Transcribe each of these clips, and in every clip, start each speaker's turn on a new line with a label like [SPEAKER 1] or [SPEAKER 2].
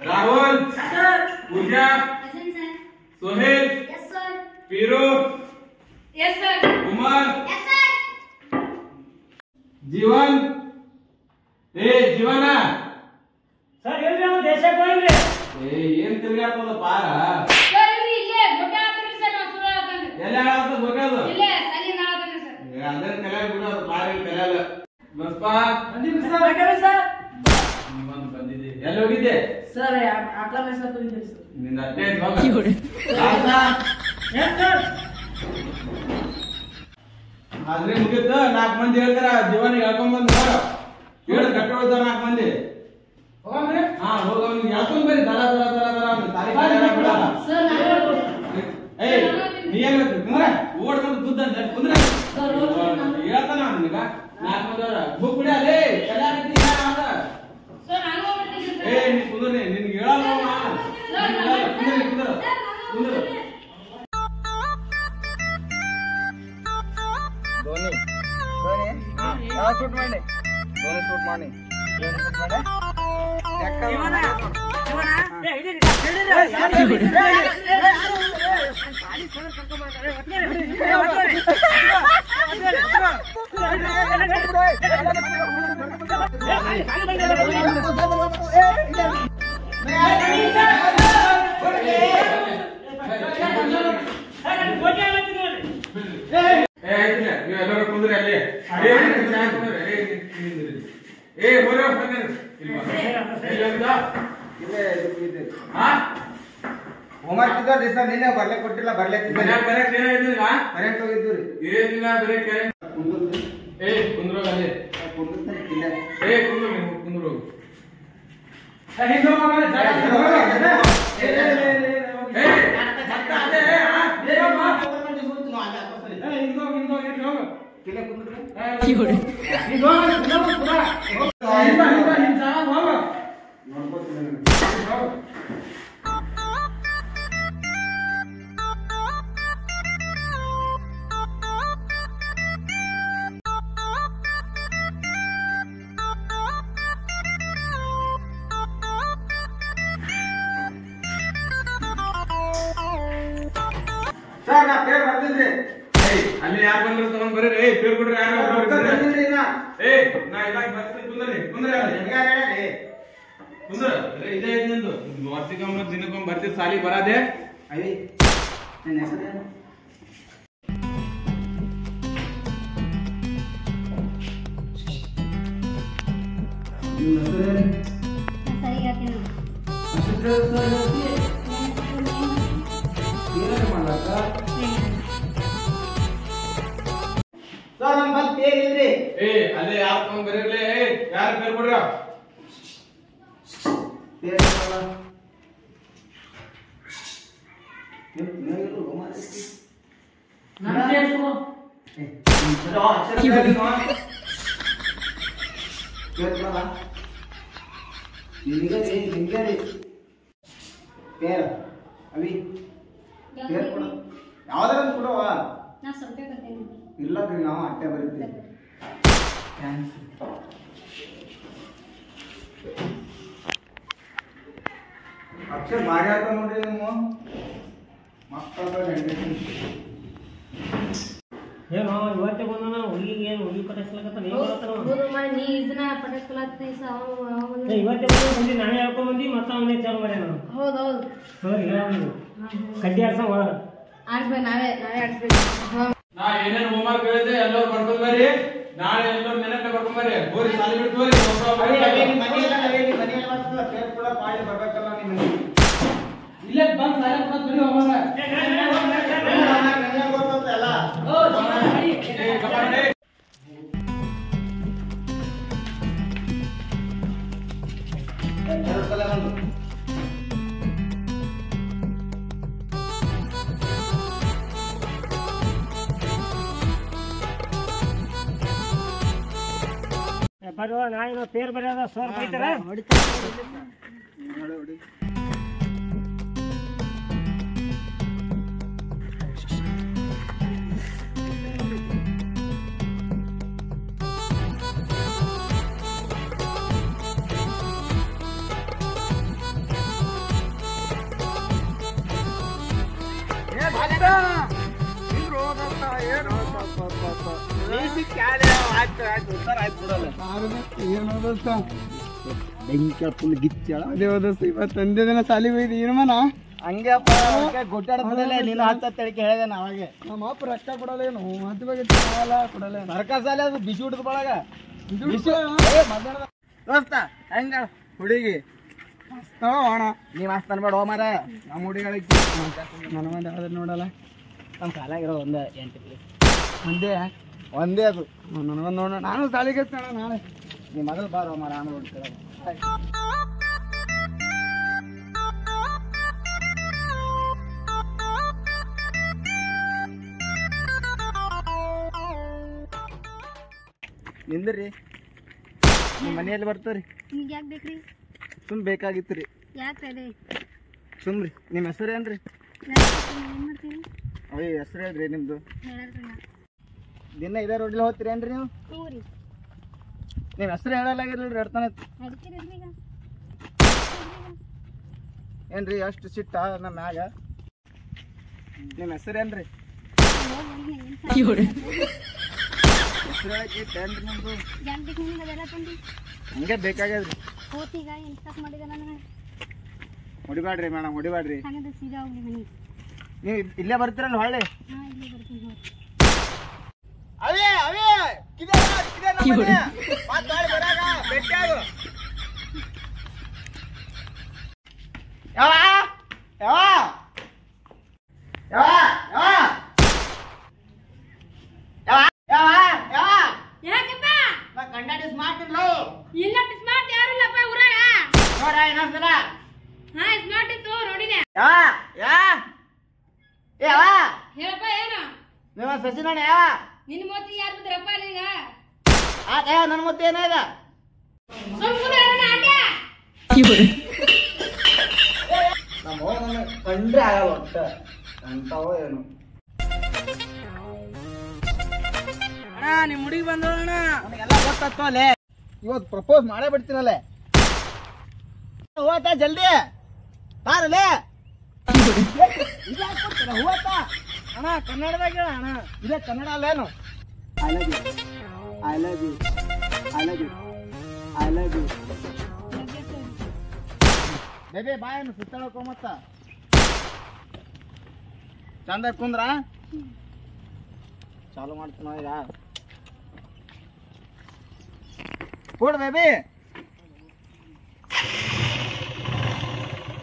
[SPEAKER 1] Rahul
[SPEAKER 2] sir
[SPEAKER 1] Pooja
[SPEAKER 3] present sir
[SPEAKER 1] Sohail
[SPEAKER 3] yes sir
[SPEAKER 1] Peeru
[SPEAKER 2] yes sir
[SPEAKER 1] Umar
[SPEAKER 3] yes sir
[SPEAKER 1] Jeevan ಏ Jeevan
[SPEAKER 4] sir ಎಲ್ರಿ ಅವ್ನು ದೇಶಕ್ಕೆ ಹೋಗ್ರಿ
[SPEAKER 1] ಏ ಏನ್ ತಿರ್ಗಾಡ್ತದ ಪಾರ
[SPEAKER 2] ಸರ್ ಇಲ್ರಿ ಇಲ್ಲೇ ಗೊಡ್ಡ ಆತ್ರಿ ಸರ್ ನಾವು ಸುಳ್ಳು ಹೇಳ್ತಾನ್ರಿ
[SPEAKER 1] ಎಲ್ಲ ಹೇಳತ್ತ ಗೊತ್ತದು
[SPEAKER 2] ಇಲ್ಲೇ ಸಲಿಂದ ಆತ್ರಿ ಸರ್
[SPEAKER 1] ಅದೇ ಕಲ್ಯಾಣ ಬಿಡು ಅದು ಪಾರ ಕಲ್ಯಾಲ ಬಸ್ಪ
[SPEAKER 2] ಸರ್
[SPEAKER 1] ಬಂದು ಬಂದಿದ್ದೆ ಎಲ್ಲಿ ಹೋಗಿದ್ದೆ
[SPEAKER 2] ಸರ್ ಆಕಳ ಮೆಸ್ಲ ಹೋಗಿದ್ರಿ
[SPEAKER 1] ಸರ್ನಿಂದ ಅಟ್ಟೆ ಐತ್ ಹೋಗ ರಾಜಾ,
[SPEAKER 4] ಎಸ್ ಸರ್
[SPEAKER 1] ಆದ್ರೆ ಮುಗಿತ್ತು ನಾಲ್ಕು ಮಂದಿ ಹೇಳ್ತಾರ ಜೀವನಿಗೆ ಹೇಳ್ಕೊಂಡ್ ಬಂದು ಹೇಳು ಕಟ್ಟ ಹೋಗ್ತಾರ ನಾಲ್ಕು ಮಂದಿ
[SPEAKER 4] ಹೋಗ್ರಿ
[SPEAKER 1] ಹಾ ಹೋಗ ಅವ್ನಿಗೆ ಹೇಳ್ಕೊಂಡ್ ಬರ್ರಿ ఎలా
[SPEAKER 2] షూట్ మండి
[SPEAKER 1] లోన్ షూట్ మాని లోన్ షూట్ మాని ఎక్కడ ఇవనా ఇవనా ఏ
[SPEAKER 2] ఇడి ఇడి
[SPEAKER 1] ఇడి పాలి సోర్ కంక మాట్లాడే వట్లే వట్లే వట్లే వట్లే ఏ ఇడి ఏ
[SPEAKER 2] ಸರ್
[SPEAKER 5] ನಿನ್ನೆ ಬರ್ಲೆ ಕೊಟ್ಟಿಲ್ಲ ಬರ್ಲೆ
[SPEAKER 1] ಮನ್ಯಾಗ ಬರಕ್ ಏನಾಗಿದ್ದೀಗ
[SPEAKER 5] ಕರೆಂಟ್ ಹೋಗಿದ್ದು ರೀ
[SPEAKER 1] ಏನಿಲ್ಲ ಬರೀ ಕರೆ ಏ ಕುಂದ್ರು ಅಲ್ಲಿ ಏ ಕುಂದ್ರು
[SPEAKER 5] ಸರ್ ನಾ ಪೇರ್ ಬರ್ತಿದ್ರಿ.
[SPEAKER 1] ಏಯ್, ಅಲ್ಲಿ ಯಾರು ಬಂದ್ರು ತಗೊಂಡ್ ಬರ್ರಿ. ಏಯ್ ಪೇರ್ ಕೊಡ್ರಿ ಯಾರು ಬರ್ತಾರೆ?
[SPEAKER 5] ಬಂದಿದ್ರಿ ಇನ್ನ.
[SPEAKER 1] ಏಯ್ ನಾ ಇಲ್ಲ ಬರ್ತೀನಿ ಕುಂದ್ರಿ ಕುಂದ್ರಿ ಅಲ್ಲಿ
[SPEAKER 5] ಹೆಂಗಾರ ಹೇಳಿ
[SPEAKER 1] ಕುಂದ್ರ. ಅರೆ ಇದೇ ಐತ್ ನಿಂದು. ವರ್ಷಕ್ಕೊಮ್ಮೆ ದಿನಕ್ಕೊಮ್ಮೆ ಬರ್ತೀರಿ ಸಾಲಿ ಬರಾದೆ
[SPEAKER 5] ಅವಿ ನನ್ನ ಹೆಸರು ನಿಮ್ಮ ಹೆಸರು
[SPEAKER 3] ಸರಿ ಹೇಳ್ತೀನಿ.
[SPEAKER 5] ಏನಾರ ಸರ್ ನಮ್ ಬಂದ್ ಪೇರ್ ಇಲ್ರಿ
[SPEAKER 1] ಏ ಅಲ್ಲೇ ಯಾರು ತಗೊಂಡ್ ಬರೀರ್ಲಿ? ಯಾರು ಪೇರ್
[SPEAKER 5] ಪೇರ್ ಪೇರ್ ಅವಿ. ಪೇರ್ ಕೊಡು ಯಾವ್ದಾರ
[SPEAKER 3] ನಾ
[SPEAKER 5] ಇಲ್ಲ ರೀ ನಾವು ಅಟ್ಟೆ ಬರೀತೀವಿ. ಥ್ಯಾಂಕ್ಸ್ ಅಕ್ಷರ ಭಾರಿ ಆಗ ನೋಡ್ರಿ ನಿಮ್ಮ ಮಕ್ಕಳ
[SPEAKER 4] ಏನು ಇವತ್ತೇ ನಾವೇ ಹೇಳ್ಕೊಂಡ್ ಬಂದಿ ಮತ್ತೆ ಅವನೇ ಚಾಲು ಮಾಡ್ಯಾನ ಅವ್ನು.
[SPEAKER 3] ಹೌದು ಹೌದು
[SPEAKER 4] ಸರ್ ಹೇಳ ಕಡ್ಡಿ ಆಡ್ಸ ಒಳಗ
[SPEAKER 3] ಆಡ್ಬೇಕು ನಾವೇ ನಾವೇ ಆಡ್ಸ್ಬೇಕು ಹಾ
[SPEAKER 1] ನಾ ಏನೇನ್ ಹೋಮ್ವರ್ಕ್ ಹೇಳಿದೆ ಎಲ್ಲರೂ ಬರ್ಕೊಂಡ್ ಬರ್ರಿ ನಾಳೆ ಎಲ್ಲರೂ ನೆನಪೆ ಬರ್ಕೊಂಡ್ ಬರ್ರಿ ಹೋರಿ ಸಾಲಿ ಬಿಟ್ಟು ಹೋರಿ ಇಲ್ಲೇ ಬಂದ್ ಸಾಲ ಬಿಡಿ ಹೋಮ್ವರ್ಕ್
[SPEAKER 5] ನನಗೆ ಗೊತ್ತಲ್ಲ
[SPEAKER 1] ಏ ಕಮಾಂಡ್ ಏ
[SPEAKER 5] ಎರಡು ಸಲ
[SPEAKER 4] ಬರುವ ನಾಯಿನ ಪೇರ್ ಬರೆಯೋದ ಸರ್ ಬೈತಾರ?
[SPEAKER 5] ಬೆಂಕಿ
[SPEAKER 1] ಅದೇ ಇವತ್ತು ಒಂದೇ ದಿನ ಸಾಲಿ ಏನು
[SPEAKER 5] ಹಂಗಪ್ಪ ಗೊಟ್ಟಾಡೋದಿಲ್ಲ ನೀನು ಹತ್ತ ಹೇಳಿದೆ ನಾವಾಗೆ
[SPEAKER 1] ನಮ್ಮ ಅಪ್ಪ ರೊಕ್ಕ ಕೊಡಲೇನು ಏನು ಬಗ್ಗೆ ಕೊಡಲ್ಲ ಕೊಡಲ್ಲ
[SPEAKER 5] ಸರ್ಕಾರ ಸಾಲ ಅದು ಬಿಸಿ ಹುಟ್ಟದ ಬಳಗ ದೋಸ್ತ ಹೆಂಗ ಹುಡುಗಿ
[SPEAKER 1] ಅಣ್ಣ
[SPEAKER 5] ನೀವು ಅಷ್ಟು ಅನ್ಬೇಡ ಹೋಮಾರ ನಮ್ಮ ಹುಡುಗಿಗಳಿಗೆ
[SPEAKER 1] ನನ್ನ ಮಂದಿ ನೋಡಲ್ಲ
[SPEAKER 5] ನಮ್ಮ ಸಾಲಾಗಿರೋ ಒಂದೇ ಎಂಟು
[SPEAKER 1] ಒಂದೇ
[SPEAKER 5] ಒಂದೇ ಅದು.
[SPEAKER 1] ನನಗೊಂದು ನೋಡೋಣ ನಾನು ಹಚ್ತೇನೆ ನಾಳೆ.
[SPEAKER 5] ನೀ ಮೊದಲು ಬಾರೋ ಮಾರ ಆಮೇಲೆ ಹುಡ್ತೀರ ನಿಂದ್ರಿ? ನಿಮ್ಮ ಮನೆಯಲ್ಲಿ ಬರ್ತೀರಿ
[SPEAKER 3] ನಿಮ್ಗೆ ಯಾಕೆ ಬೇಕ್ರಿ?
[SPEAKER 5] ಸುಮ್ ಬೇಕಾಗಿತ್ತು ರೀ.
[SPEAKER 3] ಯಾಕೆ ಅದೇ?
[SPEAKER 5] ಸುಮ್ರಿ ನಿಮ್ಮ ಹೆಸರು ಏನ್ರಿ? ಅಯ್ಯ ಹೆಸರು ಹೇಳ್ರಿ ನಿಮ್ದು.
[SPEAKER 3] ಹೇಳಲ್ರಿ ನಾ
[SPEAKER 5] ದಿನ ಇದೇ ರೋಡಲ್ಲಿ ಹೋಗ್ತೀರಿ ಏನ್ರಿ ನೀವು?
[SPEAKER 3] ಹ್ಞೂ
[SPEAKER 5] ನಿಮ್ಮ ಹೆಸರು ಹೇಳಲಾಗಿರ್ಲಿ ಎಡ್ತಾನೆ ಏನ್ರಿ ಅಷ್ಟು ಸಿಟ್ಟ ನಮ್ಮ ಮ್ಯಾಗ? ನಿಮ್ಮ ಹೆಸರು ಏನ್ರಿ? ಹಂಗೆ ಬೇಕಾಗ್ಯದ್ರಿ. ಹೊಡಿಬ್ಯಾಡ್ರಿ ಮೇಡಮ್ ಹೊಡಿಬ್ಯಾಡ್ರಿ ನೀವು ಇಲ್ಲೇ ಬರ್ತೀರಲ್ಲ ಹೊಳ್ಳಿ
[SPEAKER 3] ಹಾಂ ಇಲ್ಲೇ ಬರ್ತೀನಿ ಹೋಗಿ
[SPEAKER 5] ಅವೇ ಕಿದೆ ಕಿದೆ ನಮ್ಮನೆ ಬರಾಗ ಯಾವ ಯಾವ ಯಾವ ಯಾವ ಯಾವ ಯಾವ ಯಾವ
[SPEAKER 2] ಯಾಕಪ್ಪ?
[SPEAKER 5] ನಾ ಕನ್ನಡಿ ಸ್ಮಾರ್ಟ್ ಇಲ್ಲ
[SPEAKER 2] ಇಲ್ಲ ಸ್ಮಾರ್ಟ್ ಯಾರಿಲ್ಲಪ್ಪ ಊರಾಗ?
[SPEAKER 5] ನೋಡ ಇನ್ನೊಂದ್ಸಲ.
[SPEAKER 2] ಹಾ ಸ್ಮಾರ್ಟ್ ಇತ್ತು ನೋಡಿದೆ.
[SPEAKER 5] ಯಾ ಯಾ ಯಾವ
[SPEAKER 2] ಹೇಳಪ್ಪ ಏನು?
[SPEAKER 5] ನಿಮ್ಮ ಸಸಿನಣ್ಣ ಯಾವ
[SPEAKER 2] ನಿನ್ನ ಮೋತಿ ಯಾರು ಬಿದ್ರಪ್ಪ
[SPEAKER 5] ಆತ ನನ್ನ ಮತ್ತೆ ಏನಾಯ್ದ
[SPEAKER 2] ಸುಮ್ಮನೆ ಆಟ
[SPEAKER 5] ನಮ್ಮ ಹೋಗಿ ಕಂಡ್ರೆ ಆಗಲ್ಲ ಒಟ್ಟ. ಅಂತಾವೋ ಏನು.
[SPEAKER 1] ಅಣ್ಣ ನಿಮ್ಮ ಹುಡುಗಿ ಬಂದೋಣ
[SPEAKER 5] ಅಲ್ಲೇ. ಇವತ್ತು ಪ್ರಪೋಸ್ ಮಾಡೇ ಬಿಡ್ತೀನಲ್ಲೇ. ಹೂವತ್ತ ಜಲ್ದಿ. ಬಾರಲೇ. ಹೂವತ್ತ
[SPEAKER 1] ಅಣ್ಣ ಕನ್ನಡದಾಗ ಹೇಳ ಅಣ್ಣ.
[SPEAKER 5] ಇದೇ ಕನ್ನಡ ಅಲ್ಲೇನು I love you I love you I love you I love you babe ಬಾಯನ್ನು ಸುತ್ತಾಡಕೋ ಮತ್ತ. ಚಂದ ಕುಂದ್ರ? ಚಾಲು ಮಾಡ್ತೀನ ಈಗ. ಕೊಡ್ ಬೇಬಿ.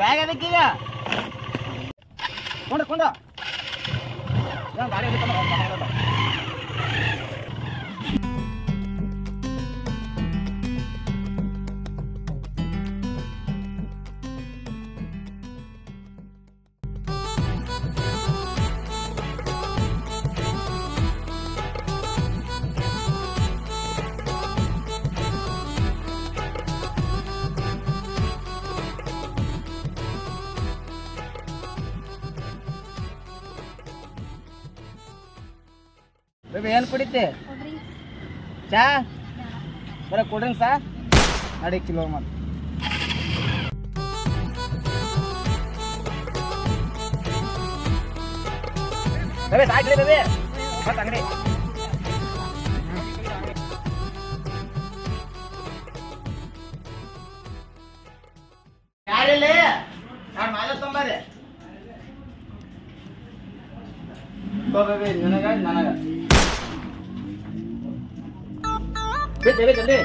[SPEAKER 5] ಬ್ಯಾಗ್ ಅದಕ್ಕೀಗ ಕೊಂಡ ಕೊಂಡ. Yang 这么好好 habis. ಬೇಬಿ ಏನು ಕುಡಿತೆ ಚಾ? ಬರ ಕೊಡ್ರಿಂಗ್ ಸಾ ನಡಿ ಕಿಲೋ ಮತ್ತೆ ಬೇಬಿ ಸಾಕ್ರಿ ಬೇಬಿ. ಮತ್ತೆ ಅಂಗಡಿ. ಬೇಬಿ ಬೇಬಿ ಜಲ್ದಿ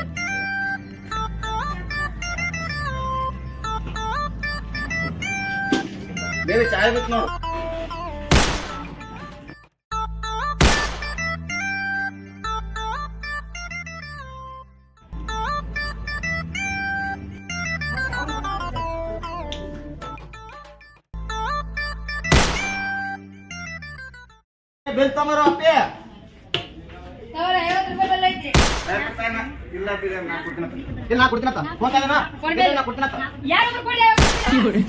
[SPEAKER 5] ಬೇಬಿ ಚಾಯ್ ಬೇಕು ನೋಡು ಬಿಲ್ ತಮರೋ ಅಪ್ಪಿ ಇಲ್ಲ ನಾ ಕೊಡ್ತೀನಂತ. ಇಲ್ಲ, ನಾ ಕೊಡ್ತೀನಂತ. ಫೋನ್ ತಗೊಂಡ್ನಾ? ನಾ ಕೊಡ್ತೀನಂತ.
[SPEAKER 2] ಯಾರು ಕೊಡಿ?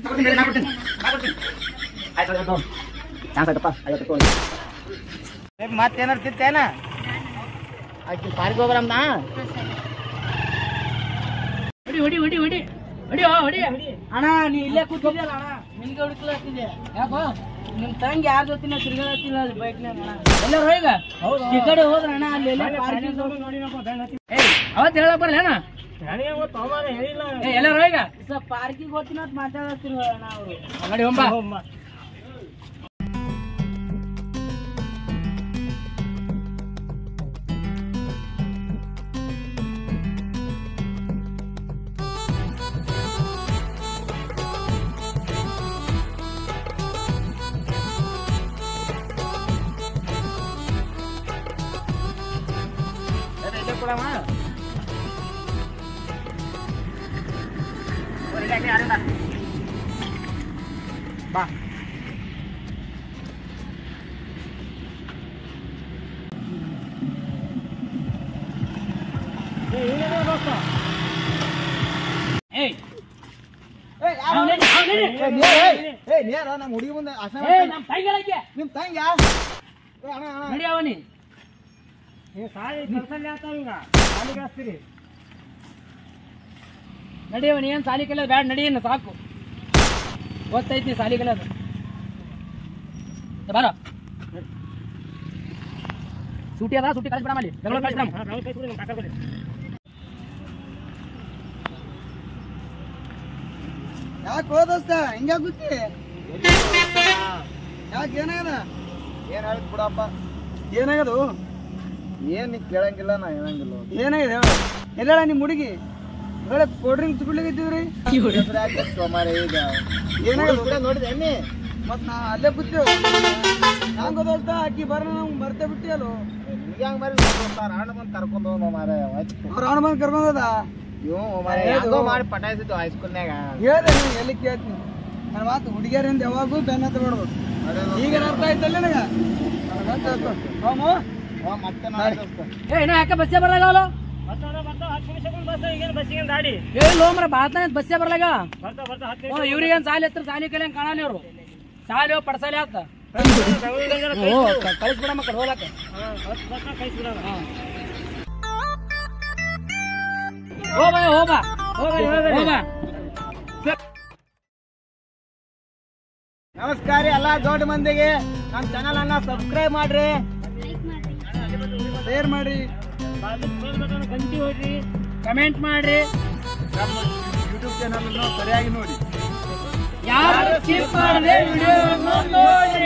[SPEAKER 5] ಕೊಡ್ತೀನಿ ನಾ ಕೊಡ್ತೀನಿ. ನಾ ಕೊಡ್ತೀನಿ. ಆಯ್ತು. ಚಾನ್ಸ್ ಆಯ್ತಪ್ಪ, ಐವತ್ತು ತಿತ್ತೇನ ಪಾರ್ಕ್ ಹೋಗ್ರಮ್ಮ
[SPEAKER 2] ಹೊಡಿ ಹೊಡಿ ಹೊಡಿ ಹೊಡಿ ಹೊಡಿಯೋ ಹೊಡಿ ಅಣ್ಣ ನೀ ಇಲ್ಲೇ ಕೂತಿದ್ಯಲ್ಲ ಅಣ್ಣ ನಿನ್ಗೆ ಹುಡುಕ್ಲಾಗ್ತಿದೆ ಯಾಕೋ ನಿಮ್ ತಂಗಿ ಯಾರ ಜೊತೆ ತಿರ್ಗಾಡತ್ತಿಲ್ಲ ಅಲ್ಲಿ ಬೈಕ್ನಾಗ ಎಲ್ಲರೂ ಈಗ ಈ ಕಡೆ ಹೋದ್ರ ಅಣ್ಣ ಅಲ್ಲಿ ಎಲ್ಲ ಪಾರ್ಕಿಂಗ್ ನೋಡಿ ಹೇಳಕ್ ಬರಲ್ಲ
[SPEAKER 4] ಹೇಳಕ್
[SPEAKER 2] ಏ ಎಲ್ಲರೂ ಈಗ ಪಾರ್ಕಿಂಗ್ ಹೋಗ್ತೀನಿ ಅಂತ ಮಾತಾಡತ್ತಿರುವ ಅಣ್ಣ
[SPEAKER 6] ನಮ್ಮ ಹುಡುಗಿ ಮುಂದೆ.
[SPEAKER 2] ನಮ್
[SPEAKER 6] ಅಣ್ಣ.
[SPEAKER 2] ನಡಿಯವನಿ ಏನ್ ಸಾಲಿ ಕಲಿಯೋದು ಬ್ಯಾಡ ನಡಿಯನ್ನ ಸಾಕು. ಗೊತ್ತೈತಿ ಸಾಲಿ ಕಲಿಯೋದು ಬಾರೋ. ಸೂಟಿ ಅದ ಸೂಟಿ ಕಳಿಸ್ಬಿಡ ಮಾಡಿ ಬೆಂಗಳೂರು ಕಳಿಸ್ಬಿಡ
[SPEAKER 4] ಹಾ, ನಾವು ಕೈ ಕೊಡಿ, ನಮ್ಮ ಕಾಕ ಕೊಡಿ.
[SPEAKER 6] ಯಾಕೆ ಹೋದಸ್ತ? ಹಿಂಗ ಗೊತ್ತಿ ಯಾಕೆ ಏನಾಗದ ಏನ್ ಹೇಳಿದ್ ಬಿಡಪ್ಪ. ಏನಾಗದು ಏನ್ ನೀ ಕೇಳಂಗಿಲ್ಲ ನಾ ಹೇಳಂಗಿಲ್ಲ ಏನಾಗಿದೆ ಹೇಳು. ಎಲ್ಲ ನಿಮ್ಮ ಹುಡುಗಿ? ಹೇಳ ಕೋಲ್ಡ್ ಡ್ರಿಂಕ್ಸ್ ಈಗ ಏನಾಗದು ನೋಡಿದೆ ಎಮ್ಮಿ. ಮತ್ ನಾ ಅಲ್ಲೇ ಬಿಟ್ಟೆವು ಹಂಗ ದೋಸ್ತ? ಅಕ್ಕಿ ಬರ ನಾವು ಮರ್ತೇ ಬಿಟ್ಟಿಯಲ್ಲೋ
[SPEAKER 5] ಹಂಗ ಮಾಡಿ ಅಣ್ಣ ಬಂದು ಕರ್ಕೊಂಡು ಹೋಗ ಮಾರ
[SPEAKER 6] ಅವ್ರ ಹಣ ಬಂದು ಕರ್ಕೊಂಡದ
[SPEAKER 5] ಯಾಕೋ ಮಾಡಿ ಪಟಾಯಿಸಿದ್ದು ಹೈಸ್ಕೂಲ್ನಾಗ
[SPEAKER 6] ಹೇಳ್ದೆ ನೀನು ಎಲ್ಲಿ ಕೇಳ್ತೀನಿ ನನ್ನ ಮಾತು ಹುಡುಗಿಯರಿಂದ ಯಾವಾಗೂ ಬೆನ್ನ ಹತ್ತಬೇಡ್ದು ಈಗ ಅರ್ಥ ಆಯ್ತಲ್ಲ ನನಗ ನನಗ್ ಅರ್ಥ ಆಯ್ತು. ಹೋಮು?
[SPEAKER 5] ಮತ್ತೆ ನಾಳೆ ದೋಸ್ತ
[SPEAKER 2] ಏ ಇನ್ನ ಯಾಕೆ ಬಸ್ಸೇ ಬರಲಾಗಲ್ಲ
[SPEAKER 4] ಬರ್ತಾವ, ಬರ್ತಾವ, ಹತ್ತು ನಿಮಿಷ ಬಂದು ಬಸ್ ಈಗೇನು ಬಸ್ಸಿಗೆ ದಾಡಿ
[SPEAKER 2] ಏ ಲೋಮ್ರ ಬಾತ್ನ ಬಸ್ಸೇ ಬರಲಾಗ
[SPEAKER 4] ಬರ್ತಾವ ಬರ್ತಾವ ಹತ್ತು
[SPEAKER 2] ಓ ಇವ್ರಿಗೇನ್ ಸಾಲಿ ಹತ್ರ ಸಾಲಿ ಕಲಿಯಂಗ್ ಕಾಣಲ್ಲ ಇವ್ರು ಸಾಲಿ ಹೋಗ್ ಪಡ್ಸಾಲಿ ಆತ
[SPEAKER 4] ನಿಮಿಷ ಬೆಂಗಳೂರಿನಾಗೆಲ್ಲ ಕೈ-
[SPEAKER 2] ಓ ಕಳಿಸ್ಬಿಡ
[SPEAKER 4] ಕೈ ಸುಡೋಣ.
[SPEAKER 2] ಹೋಗ ಹೋಗ ಹೋಗ
[SPEAKER 6] ನಮಸ್ಕಾರ ಎಲ್ಲ ದೊಡ್ಡ ಮಂದಿಗೆ. ನಮ್ಮ ಚಾನಲ್ ಅನ್ನ ಸಬ್ಸ್ಕ್ರೈಬ್ ಮಾಡ್ರಿ.
[SPEAKER 3] ಲೈಕ್ ಮಾಡ್ರಿ.
[SPEAKER 6] ಶೇರ್ ಮಾಡ್ರಿ.
[SPEAKER 4] ಗಂಟಿ ಹೋಗ್ರಿ
[SPEAKER 2] ಕಮೆಂಟ್ ಮಾಡ್ರಿ.
[SPEAKER 6] ನಮ್ಮ ಯೂಟ್ಯೂಬ್ ಚಾನಲ್ ಸರಿಯಾಗಿ ನೋಡಿ.
[SPEAKER 2] ಯಾರು ಸ್ಕಿಪ್ ಮಾಡದೆ ವಿಡಿಯೋ ನೋಡಿ